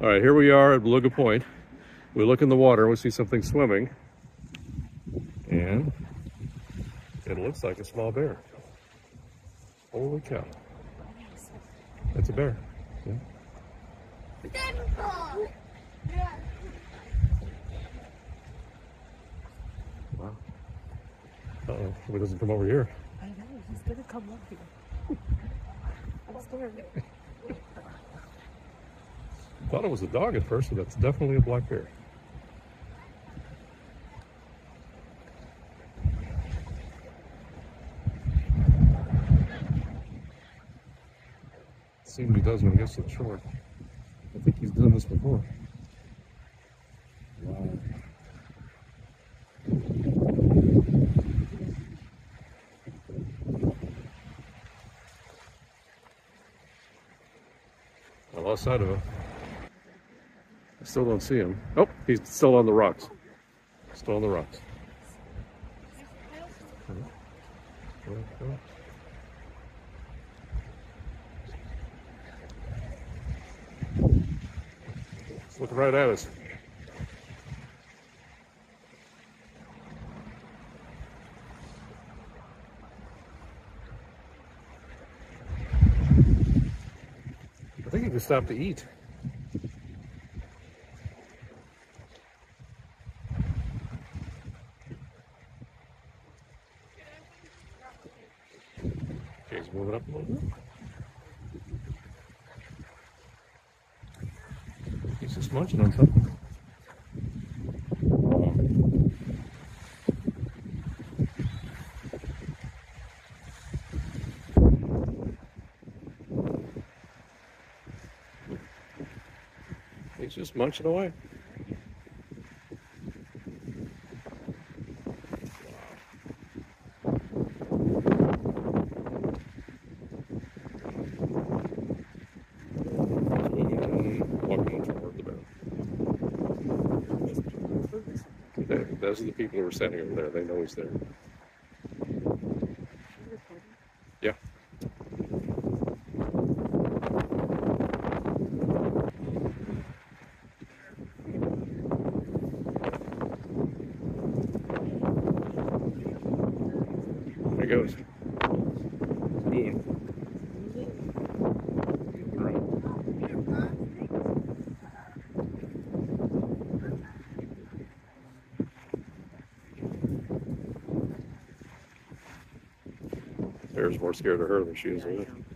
All right, here we are at Beluga Point. We look in the water, we see something swimming, and it looks like a small bear. Holy cow. That's a bear. Yeah. Wow. Uh-oh, it doesn't come over here. I know, he's gonna come up here. I'm scared. Thought it was a dog at first, but that's definitely a black bear. See what he does when he gets to the shore. I think he's done this before. Wow. I lost sight of him. I still don't see him. Oh, he's still on the rocks. Still on the rocks. Looking right at us. I think he can stop to eat. Up a little bit. He's just munching on something. He's just munching away. Walking toward the bear. Those are the people who are standing over there. They know he's there. Yeah. There he goes. Moving. Moving around. Bear's more scared of her than she is of him.